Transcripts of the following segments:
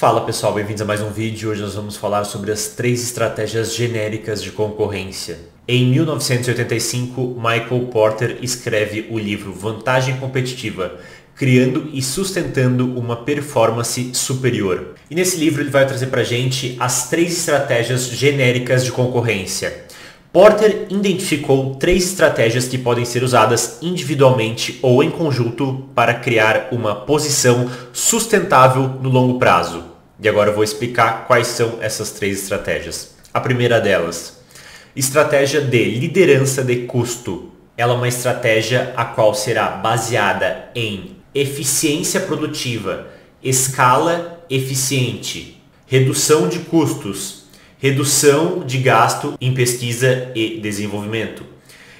Fala pessoal, bem-vindos a mais um vídeo. Hoje nós vamos falar sobre as três estratégias genéricas de concorrência. Em 1985, Michael Porter escreve o livro Vantagem Competitiva, criando e sustentando uma performance superior. E nesse livro ele vai trazer para gente as três estratégias genéricas de concorrência. Porter identificou três estratégias que podem ser usadas individualmente ou em conjunto para criar uma posição sustentável no longo prazo. E agora eu vou explicar quais são essas três estratégias. A primeira delas, estratégia de liderança de custo. Ela é uma estratégia a qual será baseada em eficiência produtiva, escala eficiente, redução de custos, redução de gasto em pesquisa e desenvolvimento,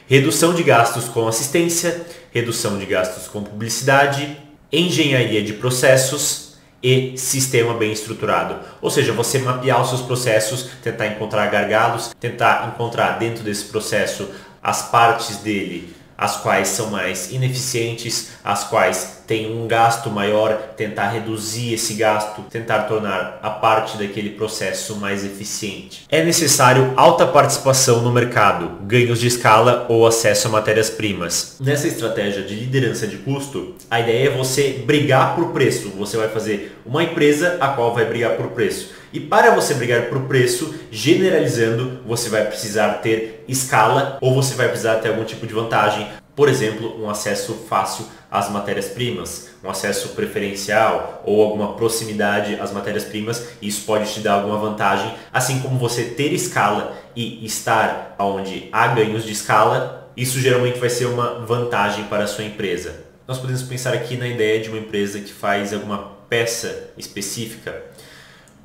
redução de gastos com assistência, redução de gastos com publicidade, engenharia de processos e sistema bem estruturado. Ou seja, você mapear os seus processos, tentar encontrar gargalos, tentar encontrar dentro desse processo as partes dele as quais são mais ineficientes, as quais têm um gasto maior, tentar reduzir esse gasto, tentar tornar a parte daquele processo mais eficiente. É necessário alta participação no mercado, ganhos de escala ou acesso a matérias-primas. Nessa estratégia de liderança de custo, a ideia é você brigar por preço. Você vai fazer uma empresa a qual vai brigar por preço. E para você brigar por preço, generalizando, você vai precisar ter escala ou você vai precisar ter algum tipo de vantagem. Por exemplo, um acesso fácil às matérias-primas, um acesso preferencial ou alguma proximidade às matérias-primas. Isso pode te dar alguma vantagem, assim como você ter escala e estar onde há ganhos de escala, isso geralmente vai ser uma vantagem para a sua empresa. Nós podemos pensar aqui na ideia de uma empresa que faz alguma peça específica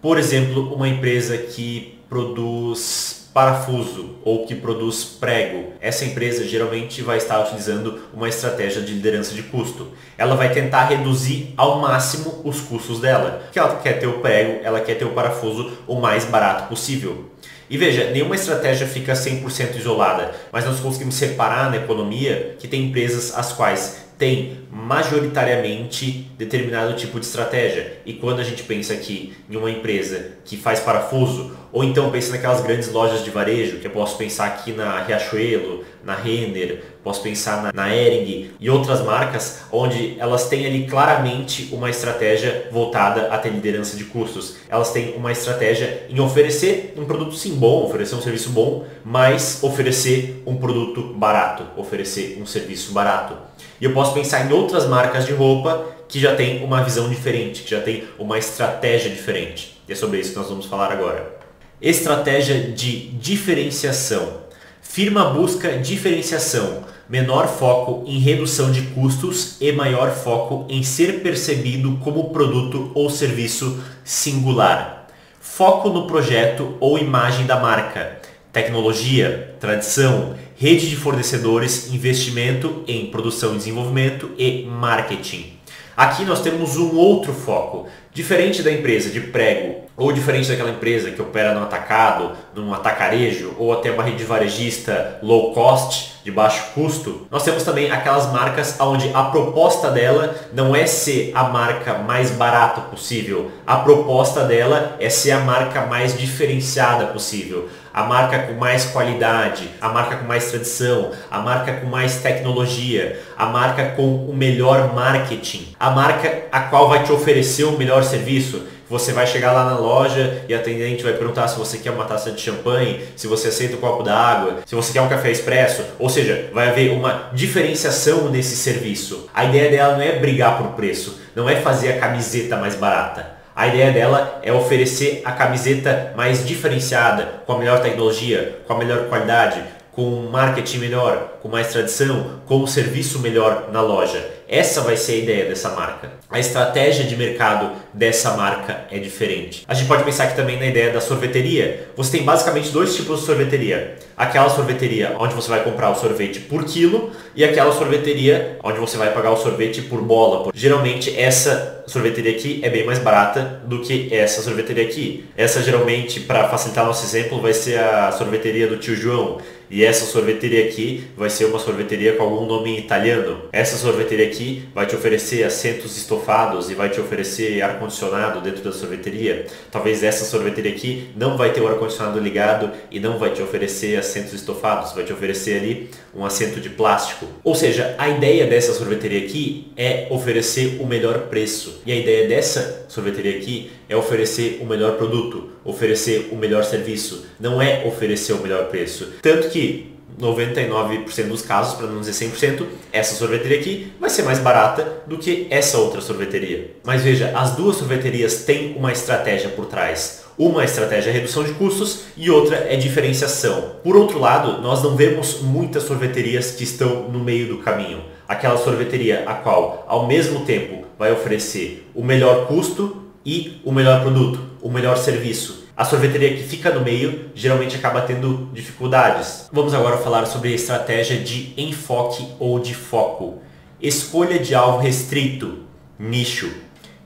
por exemplo, uma empresa que produz parafuso ou que produz prego. Essa empresa geralmente vai estar utilizando uma estratégia de liderança de custo. Ela vai tentar reduzir ao máximo os custos dela. Porque ela quer ter o prego, ela quer ter o parafuso o mais barato possível. E veja, nenhuma estratégia fica 100% isolada, mas nós conseguimos separar na economia que tem empresas as quais tem majoritariamente determinado tipo de estratégia. E quando a gente pensa aqui em uma empresa que faz parafuso, ou então pensa naquelas grandes lojas de varejo, que eu posso pensar aqui na Riachuelo, na Renner, posso pensar na, na Ering e outras marcas, onde elas têm ali claramente uma estratégia voltada a ter liderança de custos. Elas têm uma estratégia em oferecer um produto sim bom, oferecer um serviço bom, mas oferecer um produto barato, oferecer um serviço barato. E eu posso pensar em outras marcas de roupa que já tem uma visão diferente, que já tem uma estratégia diferente. E é sobre isso que nós vamos falar agora. Estratégia de diferenciação. Firma busca diferenciação, menor foco em redução de custos e maior foco em ser percebido como produto ou serviço singular. Foco no projeto ou imagem da marca. Tecnologia, tradição, rede de fornecedores, investimento em produção e desenvolvimento e marketing. Aqui nós temos um outro foco, diferente da empresa de prego ou diferente daquela empresa que opera no atacado, num atacarejo ou até uma rede varejista low cost, de baixo custo, nós temos também aquelas marcas onde a proposta dela não é ser a marca mais barata possível, a proposta dela é ser a marca mais diferenciada possível, a marca com mais qualidade, a marca com mais tradição, a marca com mais tecnologia, a marca com o melhor marketing, a marca a qual vai te oferecer o melhor serviço você vai chegar lá na loja e a atendente vai perguntar se você quer uma taça de champanhe, se você aceita um copo d'água, se você quer um café expresso. Ou seja, vai haver uma diferenciação nesse serviço. A ideia dela não é brigar por preço, não é fazer a camiseta mais barata. A ideia dela é oferecer a camiseta mais diferenciada, com a melhor tecnologia, com a melhor qualidade, com um marketing melhor, com mais tradição, com um serviço melhor na loja. Essa vai ser a ideia dessa marca. A estratégia de mercado dessa marca é diferente. A gente pode pensar aqui também na ideia da sorveteria. Você tem basicamente dois tipos de sorveteria. Aquela sorveteria onde você vai comprar o sorvete por quilo e aquela sorveteria onde você vai pagar o sorvete por bola. Geralmente essa sorveteria aqui é bem mais barata do que essa sorveteria aqui. Essa geralmente, para facilitar nosso exemplo, vai ser a sorveteria do tio João. E essa sorveteria aqui vai ser uma sorveteria com algum nome italiano. Essa sorveteria aqui vai te oferecer assentos estofados e vai te oferecer ar-condicionado dentro da sorveteria. Talvez essa sorveteria aqui não vai ter o ar-condicionado ligado e não vai te oferecer assentos estofados, vai te oferecer ali um assento de plástico. Ou seja, a ideia dessa sorveteria aqui é oferecer o melhor preço. E a ideia dessa sorveteria aqui é oferecer o melhor produto, oferecer o melhor serviço, não é oferecer o melhor preço. Tanto que 99% dos casos, para não dizer 100%, essa sorveteria aqui vai ser mais barata do que essa outra sorveteria. Mas veja, as duas sorveterias têm uma estratégia por trás. Uma estratégia é redução de custos e outra é diferenciação. Por outro lado, nós não vemos muitas sorveterias que estão no meio do caminho. Aquela sorveteria a qual, ao mesmo tempo, vai oferecer o melhor custo e o melhor produto, o melhor serviço. A sorveteria que fica no meio geralmente acaba tendo dificuldades. Vamos agora falar sobre a estratégia de enfoque ou de foco. Escolha de alvo restrito, nicho.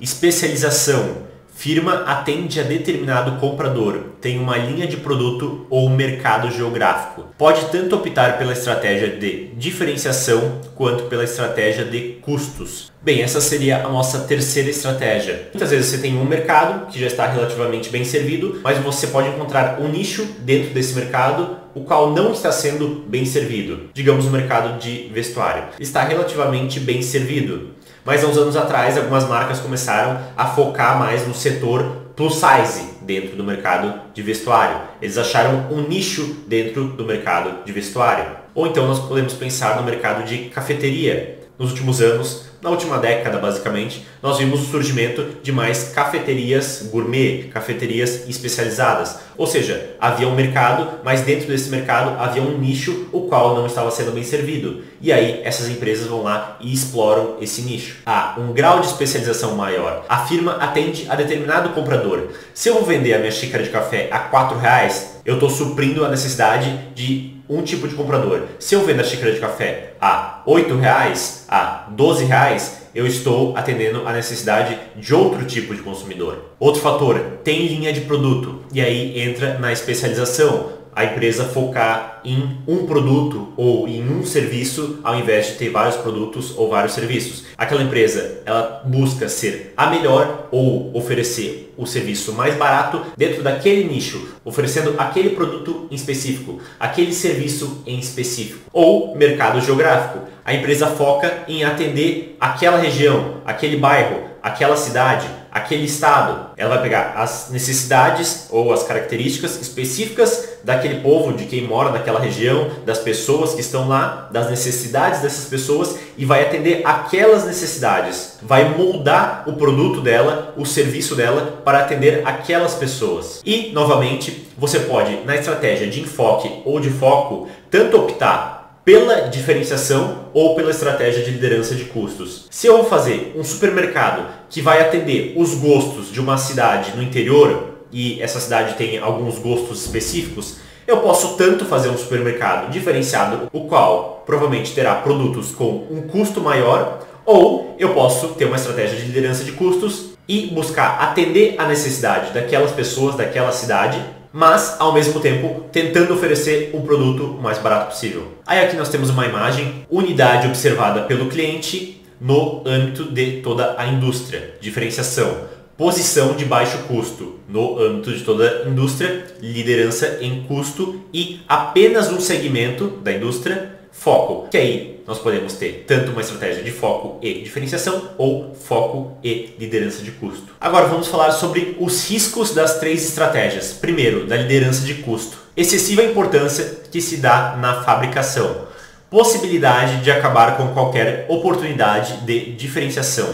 Especialização, Firma atende a determinado comprador, tem uma linha de produto ou mercado geográfico. Pode tanto optar pela estratégia de diferenciação quanto pela estratégia de custos. Bem, essa seria a nossa terceira estratégia. Muitas vezes você tem um mercado que já está relativamente bem servido, mas você pode encontrar um nicho dentro desse mercado o qual não está sendo bem servido. Digamos o mercado de vestuário. Está relativamente bem servido mas há uns anos atrás, algumas marcas começaram a focar mais no setor plus size dentro do mercado de vestuário. Eles acharam um nicho dentro do mercado de vestuário. Ou então nós podemos pensar no mercado de cafeteria. Nos últimos anos, na última década, basicamente, nós vimos o surgimento de mais cafeterias gourmet, cafeterias especializadas. Ou seja, havia um mercado, mas dentro desse mercado havia um nicho o qual não estava sendo bem servido. E aí essas empresas vão lá e exploram esse nicho. Há um grau de especialização maior. A firma atende a determinado comprador. Se eu vou vender a minha xícara de café a R$ reais, eu estou suprindo a necessidade de um tipo de comprador. Se eu vendo a xícara de café a R$ reais, a R$ reais, eu estou atendendo a necessidade de outro tipo de consumidor. Outro fator, tem linha de produto e aí entra na especialização a empresa focar em um produto ou em um serviço ao invés de ter vários produtos ou vários serviços. Aquela empresa, ela busca ser a melhor ou oferecer o serviço mais barato dentro daquele nicho, oferecendo aquele produto em específico, aquele serviço em específico. Ou mercado geográfico. A empresa foca em atender aquela região, aquele bairro, aquela cidade, aquele estado. Ela vai pegar as necessidades ou as características específicas daquele povo, de quem mora naquela região, das pessoas que estão lá, das necessidades dessas pessoas e vai atender aquelas necessidades. Vai moldar o produto dela, o serviço dela para atender aquelas pessoas. E, novamente, você pode, na estratégia de enfoque ou de foco, tanto optar pela diferenciação ou pela estratégia de liderança de custos. Se eu vou fazer um supermercado que vai atender os gostos de uma cidade no interior e essa cidade tem alguns gostos específicos, eu posso tanto fazer um supermercado diferenciado, o qual provavelmente terá produtos com um custo maior, ou eu posso ter uma estratégia de liderança de custos e buscar atender a necessidade daquelas pessoas daquela cidade mas ao mesmo tempo tentando oferecer um produto o mais barato possível. Aí aqui nós temos uma imagem, unidade observada pelo cliente no âmbito de toda a indústria, diferenciação, posição de baixo custo no âmbito de toda a indústria, liderança em custo e apenas um segmento da indústria foco, que aí nós podemos ter tanto uma estratégia de foco e diferenciação ou foco e liderança de custo. Agora vamos falar sobre os riscos das três estratégias. Primeiro, da liderança de custo. Excessiva importância que se dá na fabricação. Possibilidade de acabar com qualquer oportunidade de diferenciação.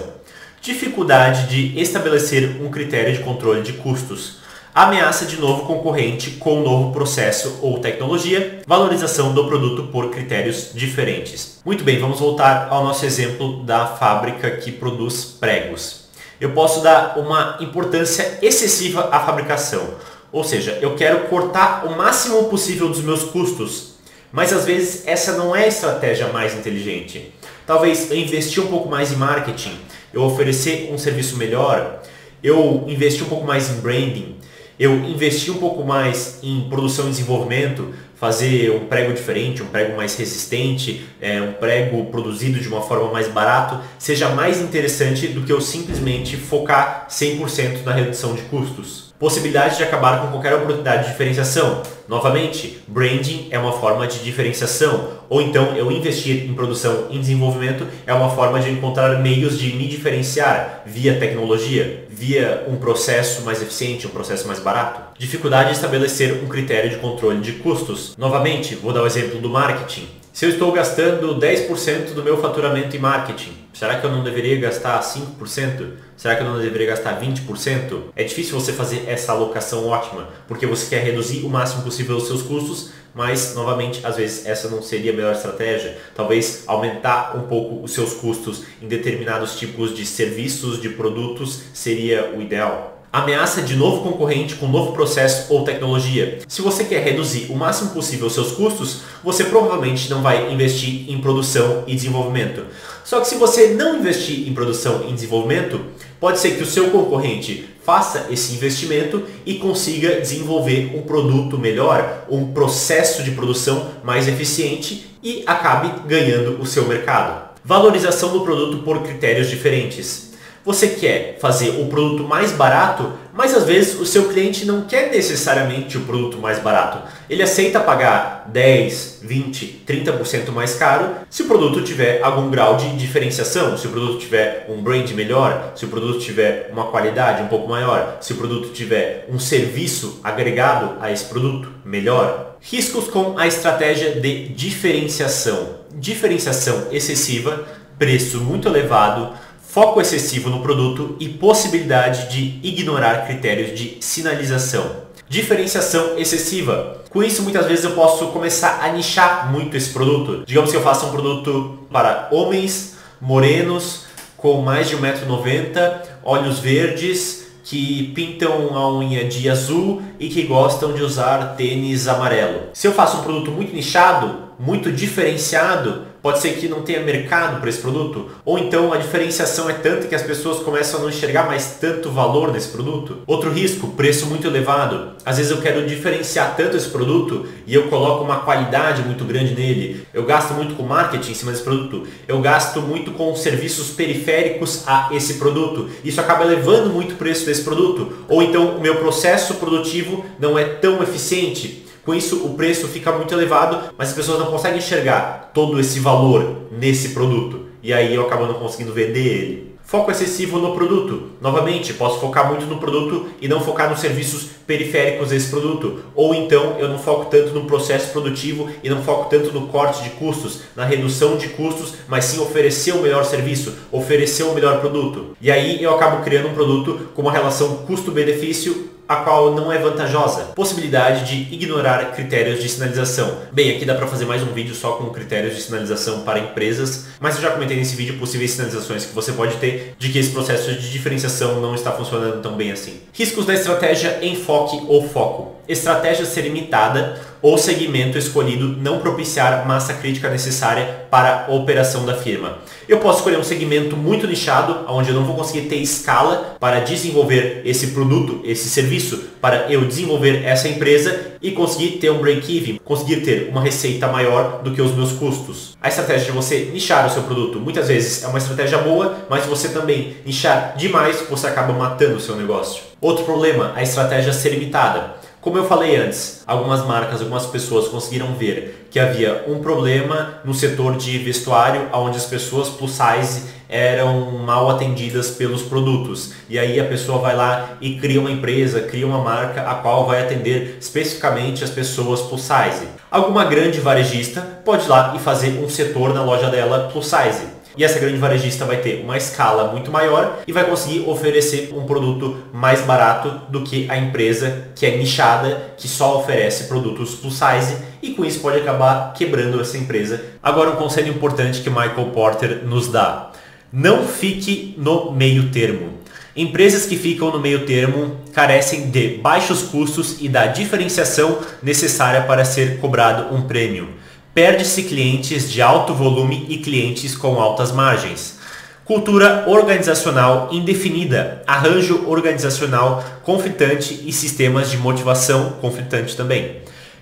Dificuldade de estabelecer um critério de controle de custos ameaça de novo concorrente com novo processo ou tecnologia, valorização do produto por critérios diferentes. Muito bem, vamos voltar ao nosso exemplo da fábrica que produz pregos. Eu posso dar uma importância excessiva à fabricação, ou seja, eu quero cortar o máximo possível dos meus custos, mas às vezes essa não é a estratégia mais inteligente. Talvez eu investir um pouco mais em marketing, eu oferecer um serviço melhor, eu investir um pouco mais em branding, eu investi um pouco mais em produção e desenvolvimento fazer um prego diferente, um prego mais resistente, é, um prego produzido de uma forma mais barato, seja mais interessante do que eu simplesmente focar 100% na redução de custos. Possibilidade de acabar com qualquer oportunidade de diferenciação. Novamente, branding é uma forma de diferenciação. Ou então eu investir em produção e desenvolvimento é uma forma de encontrar meios de me diferenciar via tecnologia, via um processo mais eficiente, um processo mais barato. Dificuldade de estabelecer um critério de controle de custos. Novamente, vou dar o exemplo do marketing. Se eu estou gastando 10% do meu faturamento em marketing, será que eu não deveria gastar 5%? Será que eu não deveria gastar 20%? É difícil você fazer essa alocação ótima, porque você quer reduzir o máximo possível os seus custos, mas novamente, às vezes essa não seria a melhor estratégia. Talvez aumentar um pouco os seus custos em determinados tipos de serviços, de produtos, seria o ideal ameaça de novo concorrente com novo processo ou tecnologia. Se você quer reduzir o máximo possível os seus custos, você provavelmente não vai investir em produção e desenvolvimento. Só que se você não investir em produção e desenvolvimento, pode ser que o seu concorrente faça esse investimento e consiga desenvolver um produto melhor, um processo de produção mais eficiente e acabe ganhando o seu mercado. Valorização do produto por critérios diferentes. Você quer fazer o produto mais barato, mas às vezes o seu cliente não quer necessariamente o produto mais barato. Ele aceita pagar 10, 20, 30% mais caro se o produto tiver algum grau de diferenciação, se o produto tiver um brand melhor, se o produto tiver uma qualidade um pouco maior, se o produto tiver um serviço agregado a esse produto melhor. Riscos com a estratégia de diferenciação. Diferenciação excessiva, preço muito elevado, foco excessivo no produto e possibilidade de ignorar critérios de sinalização. Diferenciação excessiva. Com isso, muitas vezes eu posso começar a nichar muito esse produto. Digamos que eu faça um produto para homens morenos com mais de 1,90m, olhos verdes, que pintam a unha de azul e que gostam de usar tênis amarelo. Se eu faço um produto muito nichado, muito diferenciado, Pode ser que não tenha mercado para esse produto, ou então a diferenciação é tanta que as pessoas começam a não enxergar mais tanto valor nesse produto. Outro risco, preço muito elevado. Às vezes eu quero diferenciar tanto esse produto e eu coloco uma qualidade muito grande nele. Eu gasto muito com marketing em cima desse produto. Eu gasto muito com serviços periféricos a esse produto. Isso acaba elevando muito o preço desse produto. Ou então o meu processo produtivo não é tão eficiente com isso, o preço fica muito elevado, mas as pessoas não conseguem enxergar todo esse valor nesse produto. E aí eu acabo não conseguindo vender ele. Foco excessivo no produto. Novamente, posso focar muito no produto e não focar nos serviços periféricos desse produto. Ou então eu não foco tanto no processo produtivo e não foco tanto no corte de custos, na redução de custos, mas sim oferecer o melhor serviço, oferecer o melhor produto. E aí eu acabo criando um produto com uma relação custo-benefício a qual não é vantajosa. Possibilidade de ignorar critérios de sinalização. Bem, aqui dá para fazer mais um vídeo só com critérios de sinalização para empresas, mas eu já comentei nesse vídeo possíveis sinalizações que você pode ter de que esse processo de diferenciação não está funcionando tão bem assim. Riscos da estratégia enfoque ou foco. Estratégia ser limitada ou segmento escolhido não propiciar massa crítica necessária para a operação da firma. Eu posso escolher um segmento muito nichado, onde eu não vou conseguir ter escala para desenvolver esse produto, esse serviço, para eu desenvolver essa empresa e conseguir ter um break-even, conseguir ter uma receita maior do que os meus custos. A estratégia de você nichar o seu produto muitas vezes é uma estratégia boa, mas se você também nichar demais, você acaba matando o seu negócio. Outro problema, a estratégia ser limitada. Como eu falei antes, algumas marcas, algumas pessoas conseguiram ver que havia um problema no setor de vestuário, onde as pessoas plus size eram mal atendidas pelos produtos. E aí a pessoa vai lá e cria uma empresa, cria uma marca a qual vai atender especificamente as pessoas plus size. Alguma grande varejista pode ir lá e fazer um setor na loja dela plus size. E essa grande varejista vai ter uma escala muito maior e vai conseguir oferecer um produto mais barato do que a empresa que é nichada, que só oferece produtos plus size e com isso pode acabar quebrando essa empresa. Agora um conselho importante que Michael Porter nos dá. Não fique no meio termo. Empresas que ficam no meio termo carecem de baixos custos e da diferenciação necessária para ser cobrado um prêmio. Perde-se clientes de alto volume e clientes com altas margens. Cultura organizacional indefinida, arranjo organizacional conflitante e sistemas de motivação conflitante também.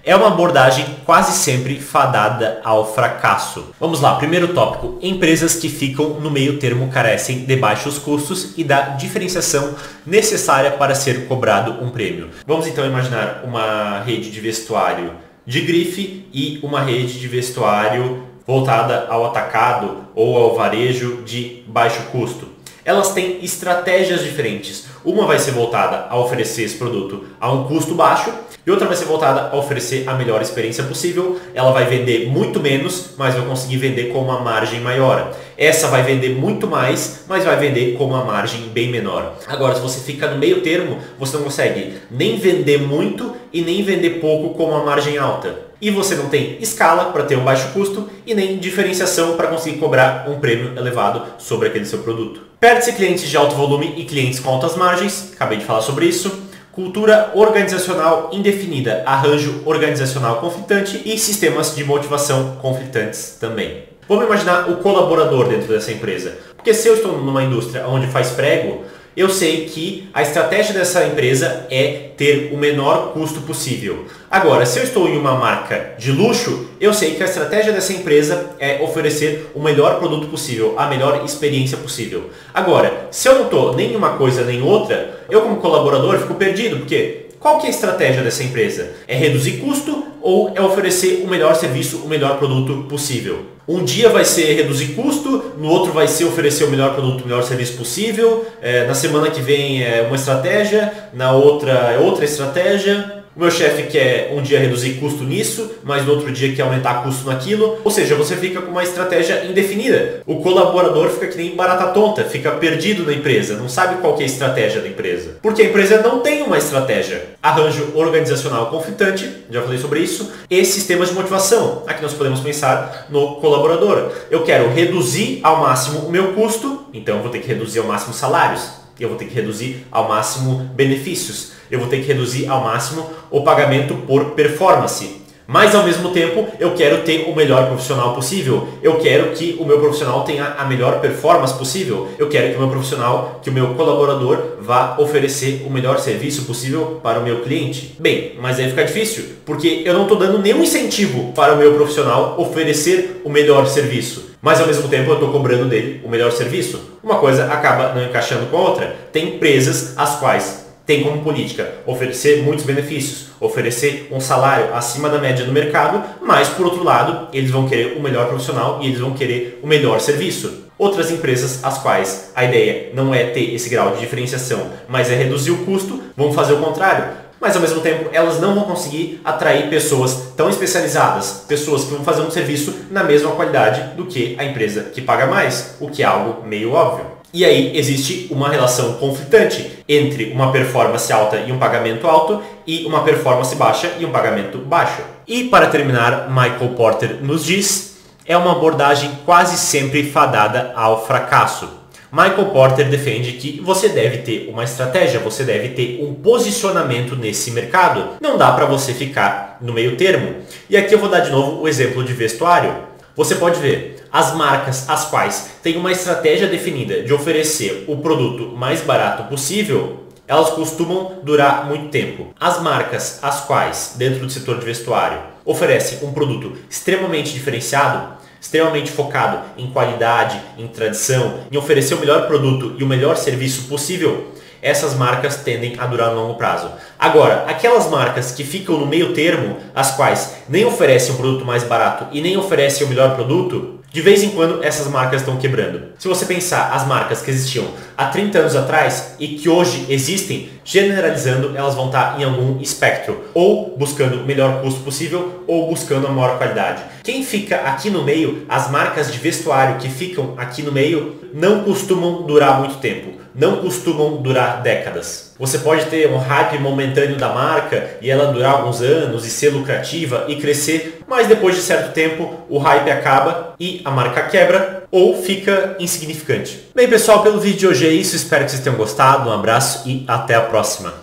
é uma abordagem quase sempre fadada ao fracasso. Vamos lá, primeiro tópico. Empresas que ficam no meio termo carecem de baixos custos e da diferenciação necessária para ser cobrado um prêmio. Vamos então imaginar uma rede de vestuário de grife e uma rede de vestuário voltada ao atacado ou ao varejo de baixo custo. Elas têm estratégias diferentes. Uma vai ser voltada a oferecer esse produto a um custo baixo e outra vai ser voltada a oferecer a melhor experiência possível. Ela vai vender muito menos, mas vai conseguir vender com uma margem maior. Essa vai vender muito mais, mas vai vender com uma margem bem menor. Agora, se você fica no meio termo, você não consegue nem vender muito e nem vender pouco com uma margem alta e você não tem escala para ter um baixo custo e nem diferenciação para conseguir cobrar um prêmio elevado sobre aquele seu produto. Perde-se clientes de alto volume e clientes com altas margens, acabei de falar sobre isso. Cultura organizacional indefinida, arranjo organizacional conflitante e sistemas de motivação conflitantes também. Vamos imaginar o colaborador dentro dessa empresa. Porque se eu estou numa indústria onde faz prego, eu sei que a estratégia dessa empresa é ter o menor custo possível. Agora, se eu estou em uma marca de luxo, eu sei que a estratégia dessa empresa é oferecer o melhor produto possível, a melhor experiência possível. Agora, se eu não estou nem uma coisa nem outra, eu como colaborador fico perdido, porque qual que é a estratégia dessa empresa? É reduzir custo ou é oferecer o melhor serviço, o melhor produto possível? Um dia vai ser reduzir custo, no outro vai ser oferecer o melhor produto, o melhor serviço possível. É, na semana que vem é uma estratégia, na outra é outra estratégia. O meu chefe quer um dia reduzir custo nisso, mas no outro dia quer aumentar custo naquilo. Ou seja, você fica com uma estratégia indefinida. O colaborador fica que nem barata tonta, fica perdido na empresa, não sabe qual é a estratégia da empresa. Porque a empresa não tem uma estratégia. Arranjo organizacional conflitante, já falei sobre isso, e sistemas de motivação. Aqui nós podemos pensar no colaborador. Eu quero reduzir ao máximo o meu custo, então eu vou ter que reduzir ao máximo salários eu vou ter que reduzir ao máximo benefícios, eu vou ter que reduzir ao máximo o pagamento por performance. Mas ao mesmo tempo eu quero ter o melhor profissional possível. Eu quero que o meu profissional tenha a melhor performance possível. Eu quero que o meu profissional, que o meu colaborador vá oferecer o melhor serviço possível para o meu cliente. Bem, mas aí fica difícil, porque eu não estou dando nenhum incentivo para o meu profissional oferecer o melhor serviço mas ao mesmo tempo eu estou cobrando dele o melhor serviço. Uma coisa acaba não encaixando com a outra. Tem empresas as quais tem como política oferecer muitos benefícios, oferecer um salário acima da média do mercado, mas por outro lado, eles vão querer o melhor profissional e eles vão querer o melhor serviço. Outras empresas, as quais a ideia não é ter esse grau de diferenciação, mas é reduzir o custo, vão fazer o contrário mas ao mesmo tempo elas não vão conseguir atrair pessoas tão especializadas, pessoas que vão fazer um serviço na mesma qualidade do que a empresa que paga mais, o que é algo meio óbvio. E aí existe uma relação conflitante entre uma performance alta e um pagamento alto e uma performance baixa e um pagamento baixo. E para terminar, Michael Porter nos diz, é uma abordagem quase sempre fadada ao fracasso. Michael Porter defende que você deve ter uma estratégia, você deve ter um posicionamento nesse mercado. Não dá para você ficar no meio termo. E aqui eu vou dar de novo o exemplo de vestuário. Você pode ver as marcas as quais têm uma estratégia definida de oferecer o produto mais barato possível, elas costumam durar muito tempo. As marcas as quais, dentro do setor de vestuário, oferecem um produto extremamente diferenciado, extremamente focado em qualidade, em tradição, em oferecer o melhor produto e o melhor serviço possível, essas marcas tendem a durar a longo prazo. Agora, aquelas marcas que ficam no meio termo, as quais nem oferecem um produto mais barato e nem oferecem o melhor produto, de vez em quando essas marcas estão quebrando. Se você pensar as marcas que existiam há 30 anos atrás e que hoje existem, generalizando, elas vão estar em algum espectro, ou buscando o melhor custo possível, ou buscando a maior qualidade. Quem fica aqui no meio, as marcas de vestuário que ficam aqui no meio, não costumam durar muito tempo não costumam durar décadas. Você pode ter um hype momentâneo da marca e ela durar alguns anos e ser lucrativa e crescer, mas depois de certo tempo o hype acaba e a marca quebra ou fica insignificante. Bem pessoal, pelo vídeo de hoje é isso, espero que vocês tenham gostado, um abraço e até a próxima.